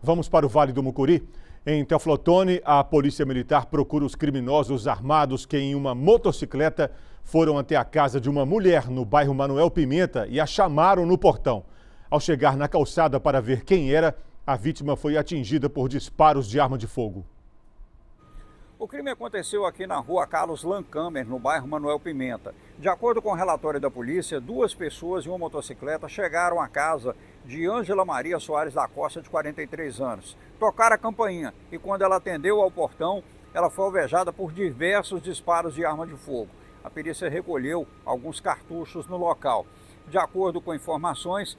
Vamos para o Vale do Mucuri. Em Teoflotone, a Polícia Militar procura os criminosos armados que, em uma motocicleta, foram até a casa de uma mulher no bairro Manuel Pimenta e a chamaram no portão. Ao chegar na calçada para ver quem era, a vítima foi atingida por disparos de arma de fogo. O crime aconteceu aqui na rua Carlos Lancamer, no bairro Manuel Pimenta. De acordo com o relatório da polícia, duas pessoas em uma motocicleta chegaram à casa de Ângela Maria Soares da Costa, de 43 anos. Tocaram a campainha e quando ela atendeu ao portão, ela foi alvejada por diversos disparos de arma de fogo. A perícia recolheu alguns cartuchos no local. De acordo com informações,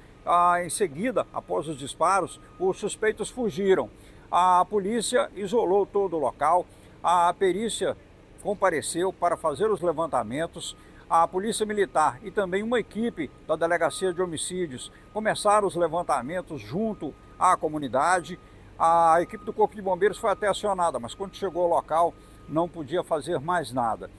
em seguida, após os disparos, os suspeitos fugiram. A polícia isolou todo o local, a perícia compareceu para fazer os levantamentos. A Polícia Militar e também uma equipe da Delegacia de Homicídios começaram os levantamentos junto à comunidade. A equipe do Corpo de Bombeiros foi até acionada, mas quando chegou ao local não podia fazer mais nada.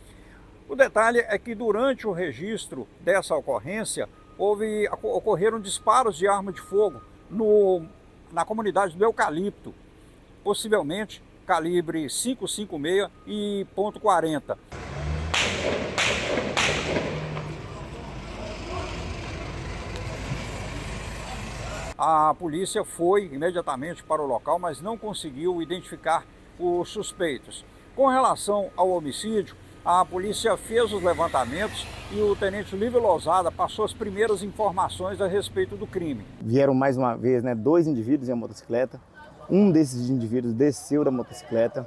O detalhe é que durante o registro dessa ocorrência houve, ocorreram disparos de arma de fogo no, na comunidade do Eucalipto. Possivelmente calibre 556 e .40. A polícia foi imediatamente para o local, mas não conseguiu identificar os suspeitos. Com relação ao homicídio, a polícia fez os levantamentos e o tenente Lívio Lozada passou as primeiras informações a respeito do crime. Vieram mais uma vez né, dois indivíduos em motocicleta, um desses indivíduos desceu da motocicleta.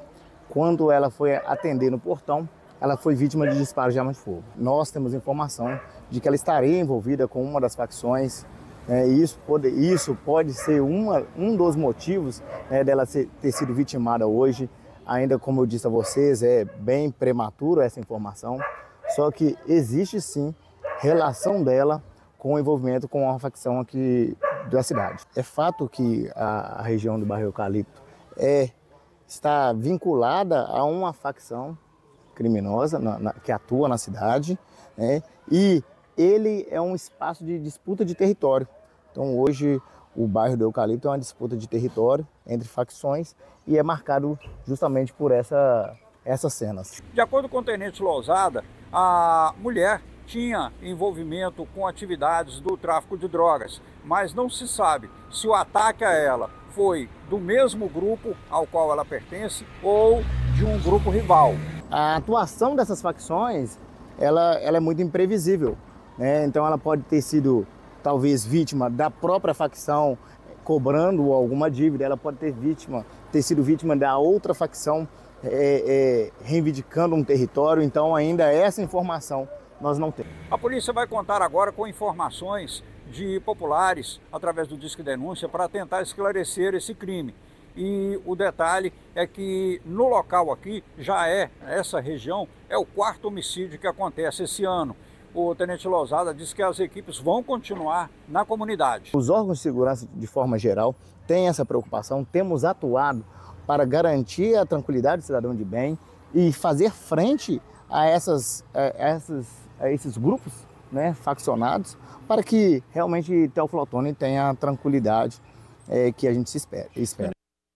Quando ela foi atender no portão, ela foi vítima de disparos de arma de fogo. Nós temos informação de que ela estaria envolvida com uma das facções. É, isso, pode, isso pode ser uma, um dos motivos é, dela ser, ter sido vitimada hoje. Ainda como eu disse a vocês, é bem prematuro essa informação. Só que existe sim relação dela com o envolvimento com a facção aqui da cidade. É fato que a, a região do bairro Eucalipto é, está vinculada a uma facção criminosa na, na, que atua na cidade né? e ele é um espaço de disputa de território. Então hoje o bairro do Eucalipto é uma disputa de território entre facções e é marcado justamente por essa, essas cenas. De acordo com o Tenente Lousada, a mulher tinha envolvimento com atividades do tráfico de drogas, mas não se sabe se o ataque a ela foi do mesmo grupo ao qual ela pertence ou de um grupo rival. A atuação dessas facções ela, ela é muito imprevisível. Né? Então ela pode ter sido talvez vítima da própria facção cobrando alguma dívida, ela pode ter vítima, ter sido vítima da outra facção é, é, reivindicando um território. Então ainda essa informação nós não temos. A polícia vai contar agora com informações de populares através do Disque Denúncia para tentar esclarecer esse crime. E o detalhe é que no local aqui já é, essa região, é o quarto homicídio que acontece esse ano. O Tenente Lousada disse que as equipes vão continuar na comunidade. Os órgãos de segurança, de forma geral, têm essa preocupação, temos atuado para garantir a tranquilidade do cidadão de bem e fazer frente a essas, a essas a esses grupos né, faccionados para que realmente Teoflotone tenha a tranquilidade é, que a gente se espera. espera.